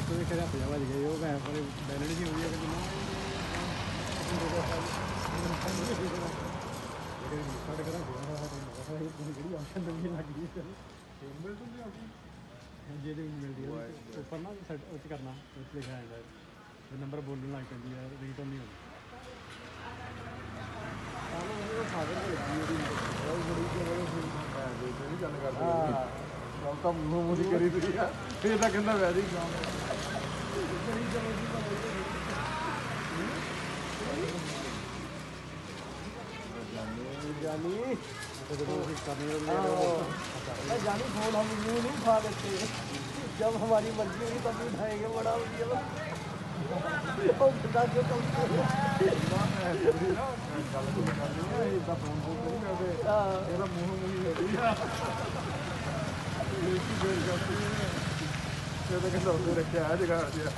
ਹੁਣ ਮੇਰੇ ਕੋਲ ਕਿਹੜਾ ਵੱਜ ਗਏ ਉਹ ਮੈਂ ਪਰ ਬੈਲੈਂਸ ਨਹੀਂ ਹੋਈ ਹੈ ਕਿ ਨਾ ਸਾਡੇ ਘਰਾਂ ਕੋਲ ਜਿਹੜੀ ਆਪਸ਼ਨ ਨਵੀਂ ਲੱਗ ਗਈ ਹੈ ਮਿਲ ਜੂਗੀ ਆਪਸ਼ਨ ਜਿਹਦੇ ਵੀ ਮਿਲਦੀ ਹੈ ਉੱਪਰ ਨਾ ਸੈਟ ਉੱਚ ਕਰਨਾ ਉੱਚ ਲਿਖਿਆ ਜਾਂਦਾ ਨੰਬਰ ਬੋਲਣ ਲੱਗ ਪੈਂਦੀ ਹੈ ਰੀਟ ਨਹੀਂ ਹੁੰਦੀ ਤਾਂ ਮੂੰਹ ਮੂੰਹ ਦੀ ਕਰੀ ਤੁਸੀਂ ਆ ਇਹ ਤਾਂ ਕਹਿੰਦਾ ਵੈਸੇ ਹੀ ਕੰਮ जानी ਜਦੋਂ ਅਸੀਂ ਕਰਨੇ मैं जानी फोन हम यूं नहीं उठा देते जब हमारी मर्जी होगी तब उठाएंगे बड़ा बढ़िया ਜਦੋਂ ਕਿ ਲੋਕ ਰੱਖਿਆ ਆ ਜਗਾ ਰਿਹਾ